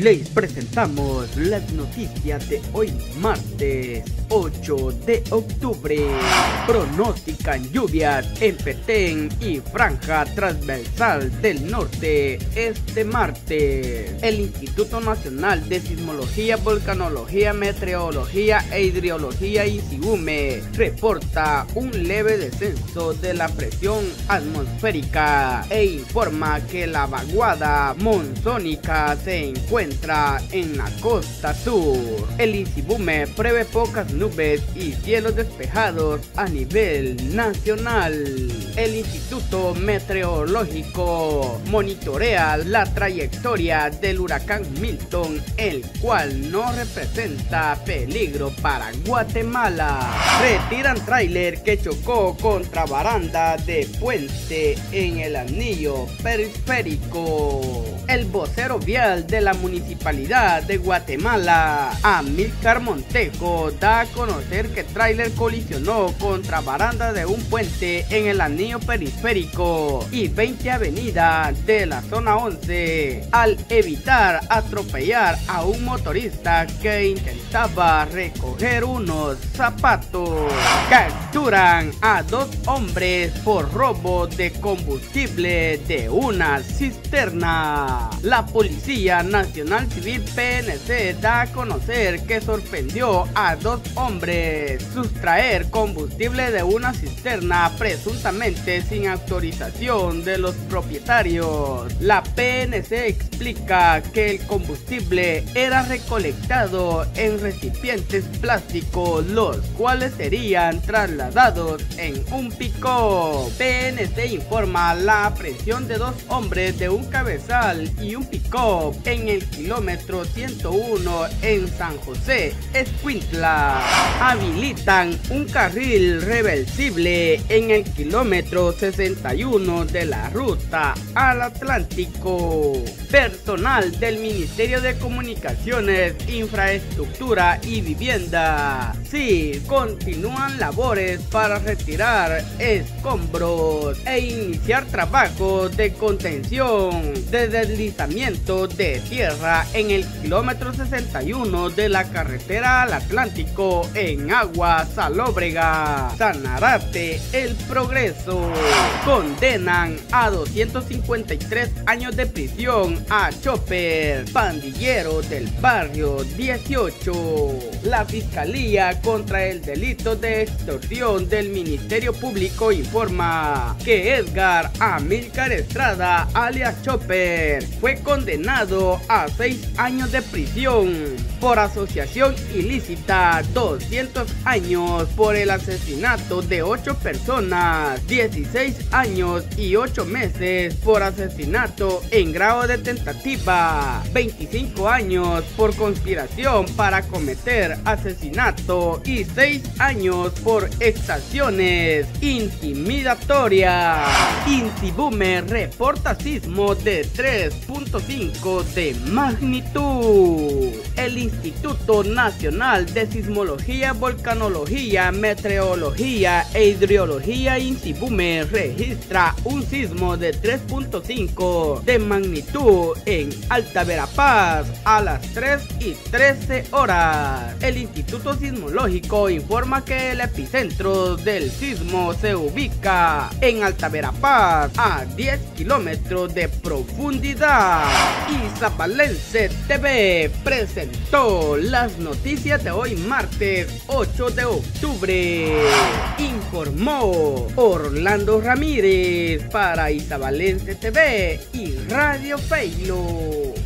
Les presentamos las noticias de hoy martes 8 de octubre. Pronostican lluvias en Petén y franja transversal del norte este martes. El Instituto Nacional de Sismología, Volcanología, Meteorología e Hidrología ICIUME reporta un leve descenso de la presión atmosférica e informa que la vaguada monzónica se encuentra en la costa sur. El ICIBUME prevé pocas nubes y cielos despejados a nivel nacional. El Instituto Meteorológico monitorea la trayectoria del huracán Milton, el cual no representa peligro para Guatemala. Retiran tráiler que chocó contra baranda de puente en el anillo periférico. El vocero vial de la municipalidad de Guatemala, Amílcar Montejo, da a conocer que tráiler colisionó contra baranda de un puente en el anillo periférico y 20 avenida de la zona 11 al evitar atropellar a un motorista que intentaba recoger unos zapatos. Capturan a dos hombres por robo de combustible de una cisterna. La Policía Nacional Civil PNC da a conocer que sorprendió a dos hombres sustraer combustible de una cisterna presuntamente sin autorización de los propietarios. La PNC explica que el combustible era recolectado en recipientes plásticos, los cuales serían trasladados en un pico. PNC informa la aprehensión de dos hombres de un cabezal y un pick-up en el kilómetro 101 en San José, Escuintla. Habilitan un carril reversible en el kilómetro 61 de la ruta al Atlántico. Personal del Ministerio de Comunicaciones, Infraestructura y Vivienda. Sí, continúan labores para retirar escombros e iniciar trabajos de contención de deslizamiento de tierra en el kilómetro 61 de la carretera al Atlántico en Agua Salóbrega. Sanarate El Progreso. Condenan a 253 años de prisión a Chopper, pandillero del barrio 18. La Fiscalía contra el delito de extorsión del Ministerio Público informa que Edgar Amílcar Estrada, alias Chopper, fue condenado a 6 años de prisión por asociación ilícita, 200 años por el asesinato de 8 personas, 16 años y 8 meses por asesinato en grado de tentativa, 25 años por conspiración para cometer asesinato y 6 años por exacciones intimidatorias. Intibume reporta sismo de 3.5 de magnitud. El Instituto Nacional de Sismología, Volcanología, Meteorología e Hidrología Intibume registra un sismo de 3.5 de magnitud en Alta Verapaz a las 3 y 13 horas. El Instituto Sismológico informa que el epicentro del sismo se ubica en Alta Verapaz a 10 kilómetros de profundidad. Isapalense TV presentó las noticias de hoy martes 8 de octubre. Informó Orlando Ramírez para Isabalense TV y Radio Feilo.